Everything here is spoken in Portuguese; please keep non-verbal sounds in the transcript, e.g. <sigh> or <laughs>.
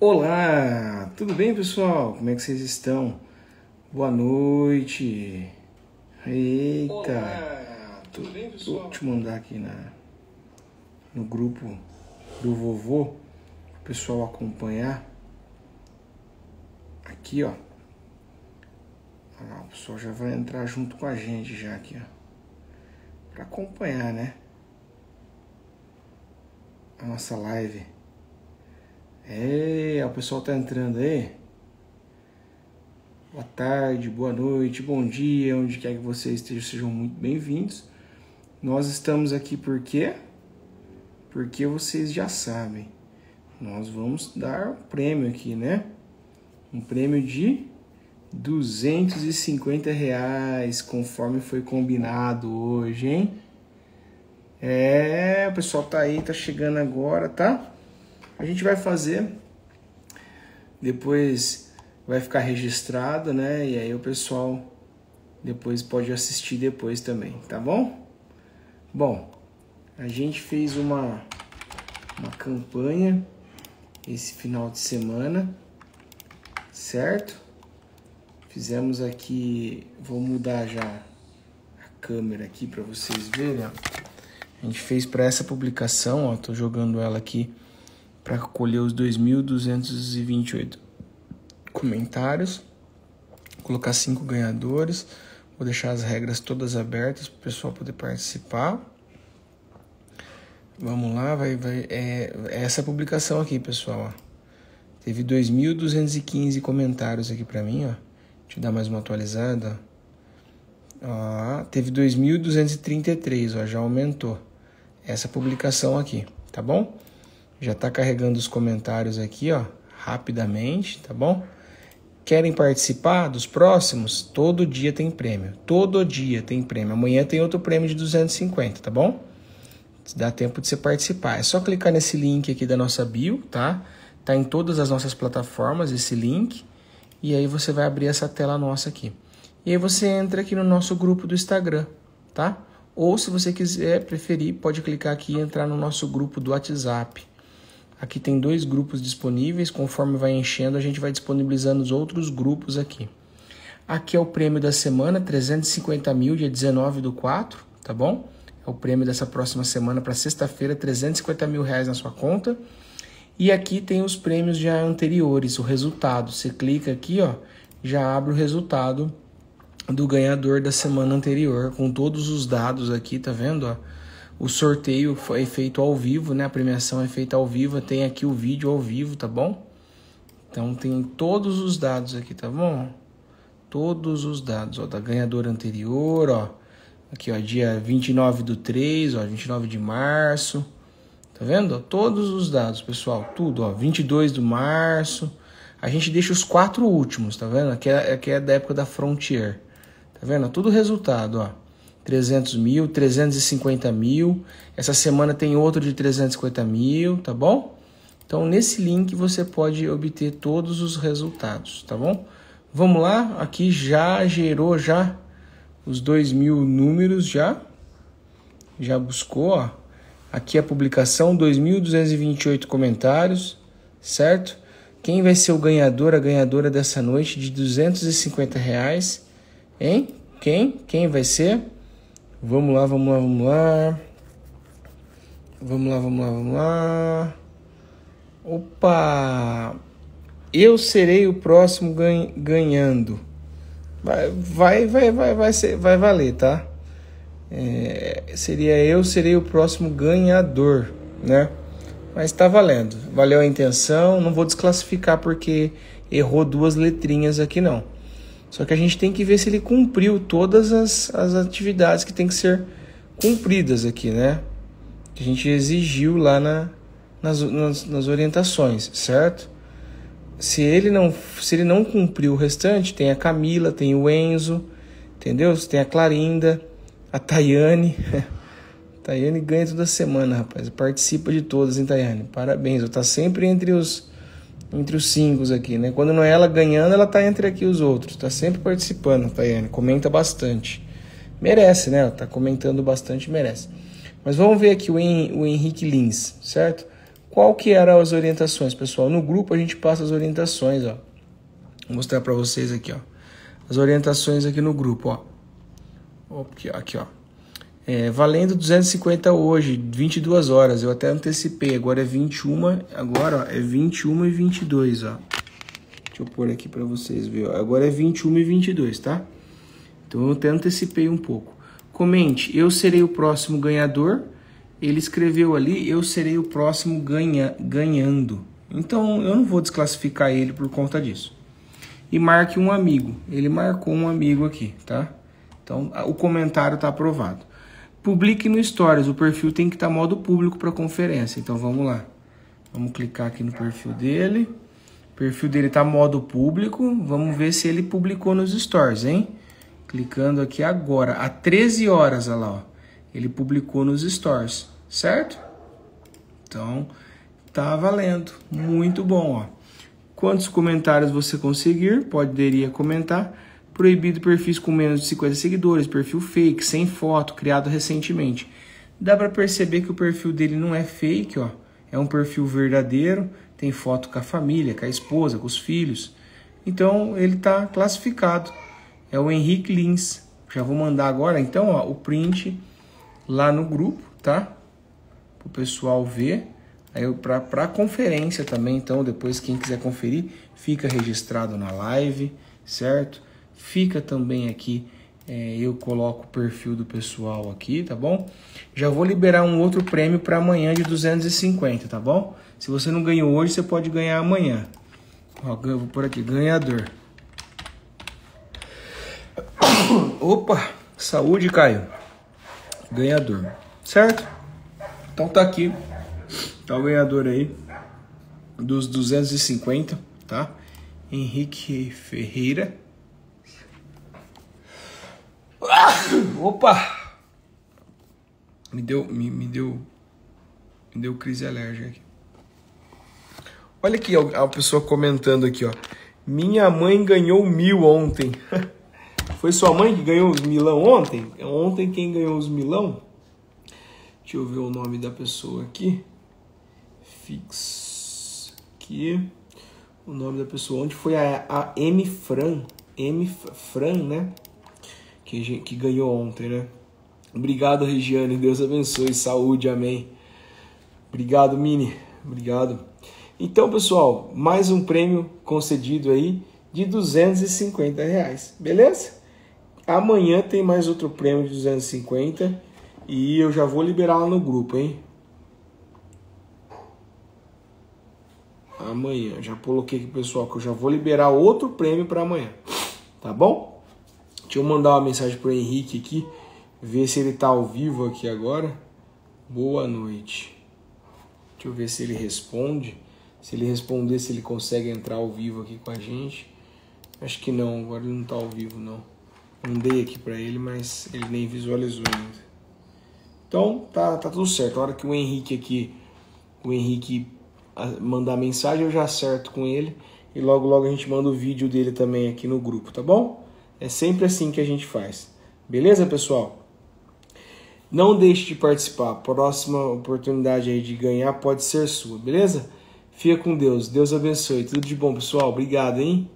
Olá, tudo bem pessoal? Como é que vocês estão? Boa noite. Eita. Olá, tudo bem pessoal? Vou te mandar aqui na, no grupo do vovô, o pessoal acompanhar. Aqui, ó. Ah, o pessoal já vai entrar junto com a gente já aqui, ó. Pra acompanhar, né? A nossa live. É, o pessoal tá entrando aí. Boa tarde, boa noite, bom dia, onde quer que vocês estejam, sejam muito bem-vindos. Nós estamos aqui por quê? Porque vocês já sabem. Nós vamos dar um prêmio aqui, né? Um prêmio de 250 reais, conforme foi combinado hoje, hein? É, o pessoal tá aí, tá chegando agora, tá? A gente vai fazer, depois vai ficar registrado, né? E aí o pessoal depois pode assistir depois também, tá bom? Bom, a gente fez uma, uma campanha esse final de semana, certo? Fizemos aqui, vou mudar já a câmera aqui para vocês verem. A gente fez para essa publicação, ó, tô jogando ela aqui para colher os 2.228 comentários, colocar cinco ganhadores, vou deixar as regras todas abertas para o pessoal poder participar. Vamos lá, vai, vai, é, é essa publicação aqui, pessoal. Ó. Teve 2.215 comentários aqui para mim, ó. Deixa eu dar mais uma atualizada. Ó, teve 2.233, ó, já aumentou essa publicação aqui, tá bom? Já está carregando os comentários aqui, ó, rapidamente, tá bom? Querem participar dos próximos? Todo dia tem prêmio. Todo dia tem prêmio. Amanhã tem outro prêmio de 250, tá bom? Dá tempo de você participar. É só clicar nesse link aqui da nossa bio, tá? Tá em todas as nossas plataformas esse link. E aí você vai abrir essa tela nossa aqui. E aí você entra aqui no nosso grupo do Instagram, tá? Ou se você quiser preferir, pode clicar aqui e entrar no nosso grupo do WhatsApp. Aqui tem dois grupos disponíveis, conforme vai enchendo, a gente vai disponibilizando os outros grupos aqui. Aqui é o prêmio da semana, 350 mil, dia 19 do 4, tá bom? É o prêmio dessa próxima semana para sexta-feira, 350 mil reais na sua conta. E aqui tem os prêmios já anteriores, o resultado. Você clica aqui, ó, já abre o resultado do ganhador da semana anterior, com todos os dados aqui, tá vendo? Ó? O sorteio foi feito ao vivo, né? A premiação é feita ao vivo, tem aqui o vídeo ao vivo, tá bom? Então tem todos os dados aqui, tá bom? Todos os dados, ó, da ganhadora anterior, ó. Aqui, ó, dia 29 do 3, ó, 29 de março. Tá vendo? Todos os dados, pessoal, tudo, ó, 22 de março. A gente deixa os quatro últimos, tá vendo? Aqui é, aqui é da época da Frontier. Tá vendo? Tudo resultado, ó. 300 mil, 350 mil. Essa semana tem outro de 350 mil, tá bom? Então, nesse link você pode obter todos os resultados, tá bom? Vamos lá, aqui já gerou já os 2 mil números já. Já buscou, ó. Aqui a publicação, 2.228 comentários, certo? Quem vai ser o ganhador, a ganhadora dessa noite de 250 reais? Hein? Quem? Quem vai ser? Vamos lá, vamos lá, vamos lá. Vamos lá, vamos lá, vamos lá. Opa! Eu serei o próximo ganhando. Vai, vai, vai, vai, vai, ser, vai valer, tá? É, seria eu serei o próximo ganhador, né? Mas tá valendo. Valeu a intenção. Não vou desclassificar porque errou duas letrinhas aqui não. Só que a gente tem que ver se ele cumpriu todas as, as atividades que tem que ser cumpridas aqui, né? Que a gente exigiu lá na, nas, nas, nas orientações, certo? Se ele não se ele não cumpriu o restante, tem a Camila, tem o Enzo, entendeu? Tem a Clarinda, a Tayane. <laughs> Tayane ganha toda semana, rapaz. Participa de todas, hein, Tayane? Parabéns. Tá sempre entre os entre os cinco aqui, né? Quando não é ela ganhando, ela tá entre aqui os outros. Tá sempre participando, Tayane. Comenta bastante. Merece, né? Ela tá comentando bastante, merece. Mas vamos ver aqui o, Hen o Henrique Lins, certo? qual que eram as orientações, pessoal? No grupo a gente passa as orientações, ó. Vou mostrar para vocês aqui, ó. As orientações aqui no grupo, ó. Ó. Aqui, ó. É, valendo 250 hoje, 22 horas. Eu até antecipei. Agora é 21, agora ó, é 21 e 22, ó. Deixa eu pôr aqui para vocês verem. Agora é 21 e 22, tá? Então eu até antecipei um pouco. Comente, eu serei o próximo ganhador. Ele escreveu ali, eu serei o próximo ganha, ganhando. Então eu não vou desclassificar ele por conta disso. E marque um amigo. Ele marcou um amigo aqui, tá? Então o comentário está aprovado. Publique no Stories. O perfil tem que estar tá modo público para conferência. Então vamos lá. Vamos clicar aqui no perfil dele. O perfil dele está modo público. Vamos ver se ele publicou nos Stories, hein? Clicando aqui agora, há 13 horas, olha lá, ó. Ele publicou nos Stories, certo? Então, tá valendo. Muito bom, ó. Quantos comentários você conseguir, poderia comentar. Proibido perfis com menos de 50 seguidores, perfil fake, sem foto, criado recentemente. Dá para perceber que o perfil dele não é fake, ó. É um perfil verdadeiro, tem foto com a família, com a esposa, com os filhos. Então ele está classificado. É o Henrique Lins. Já vou mandar agora, então, ó, o print lá no grupo, tá? Para o pessoal ver. Aí para conferência também, então, depois quem quiser conferir, fica registrado na live, certo? Fica também aqui, é, eu coloco o perfil do pessoal aqui, tá bom? Já vou liberar um outro prêmio para amanhã de 250, tá bom? Se você não ganhou hoje, você pode ganhar amanhã. Ó, vou por aqui, ganhador. <coughs> Opa, saúde, Caio. Ganhador, certo? Então tá aqui, tá o ganhador aí dos 250, tá? Henrique Ferreira. <coughs> Opa! Me deu, me, me deu, me deu crise alérgica aqui. Olha aqui, a pessoa comentando aqui, ó. Minha mãe ganhou mil ontem. <laughs> Foi sua mãe que ganhou os milão ontem? Ontem quem ganhou os milão? Deixa eu ver o nome da pessoa aqui. Fix. Aqui. O nome da pessoa ontem foi a, a M Fran. M Fran, né? Que, que ganhou ontem, né? Obrigado, Regiane. Deus abençoe. Saúde, amém. Obrigado, Mini. Obrigado. Então, pessoal, mais um prêmio concedido aí de 250 reais. Beleza? Amanhã tem mais outro prêmio de 250 e eu já vou liberar lá no grupo, hein? Amanhã. Já coloquei aqui, pessoal, que eu já vou liberar outro prêmio para amanhã. Tá bom? Deixa eu mandar uma mensagem pro Henrique aqui, ver se ele tá ao vivo aqui agora. Boa noite. Deixa eu ver se ele responde. Se ele responder, se ele consegue entrar ao vivo aqui com a gente. Acho que não, agora ele não tá ao vivo não. Mandei aqui para ele, mas ele nem visualizou ainda. Então, tá, tá tudo certo. A hora que o Henrique aqui, o Henrique mandar mensagem, eu já acerto com ele. E logo, logo a gente manda o vídeo dele também aqui no grupo, tá bom? É sempre assim que a gente faz. Beleza, pessoal? Não deixe de participar. Próxima oportunidade aí de ganhar pode ser sua, beleza? Fica com Deus. Deus abençoe. Tudo de bom, pessoal. Obrigado, hein?